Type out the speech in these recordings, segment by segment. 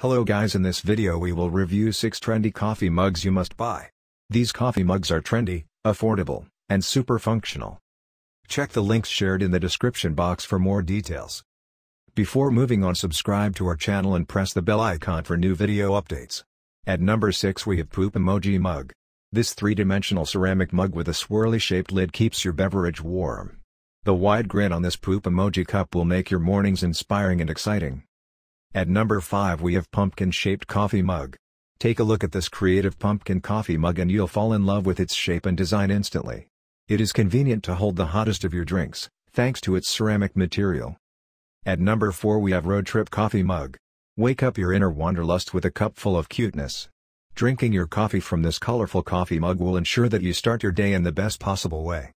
Hello guys in this video we will review 6 trendy coffee mugs you must buy. These coffee mugs are trendy, affordable, and super functional. Check the links shared in the description box for more details. Before moving on subscribe to our channel and press the bell icon for new video updates. At number 6 we have Poop Emoji Mug. This three-dimensional ceramic mug with a swirly shaped lid keeps your beverage warm. The wide grin on this poop emoji cup will make your mornings inspiring and exciting. At number 5 we have pumpkin-shaped coffee mug. Take a look at this creative pumpkin coffee mug and you'll fall in love with its shape and design instantly. It is convenient to hold the hottest of your drinks, thanks to its ceramic material. At number 4 we have road trip coffee mug. Wake up your inner wanderlust with a cup full of cuteness. Drinking your coffee from this colorful coffee mug will ensure that you start your day in the best possible way.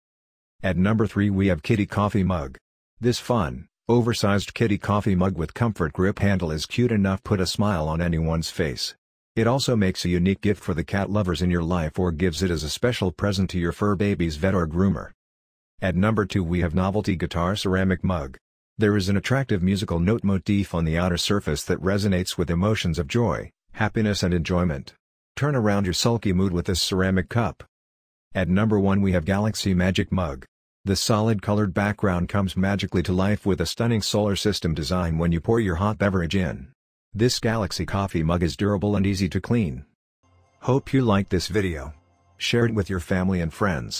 At number 3 we have kitty coffee mug. This fun, Oversized kitty coffee mug with comfort grip handle is cute enough put a smile on anyone's face. It also makes a unique gift for the cat lovers in your life or gives it as a special present to your fur baby's vet or groomer. At number 2 we have novelty guitar ceramic mug. There is an attractive musical note motif on the outer surface that resonates with emotions of joy, happiness and enjoyment. Turn around your sulky mood with this ceramic cup. At number 1 we have Galaxy Magic Mug. The solid colored background comes magically to life with a stunning solar system design when you pour your hot beverage in. This Galaxy coffee mug is durable and easy to clean. Hope you liked this video. Share it with your family and friends.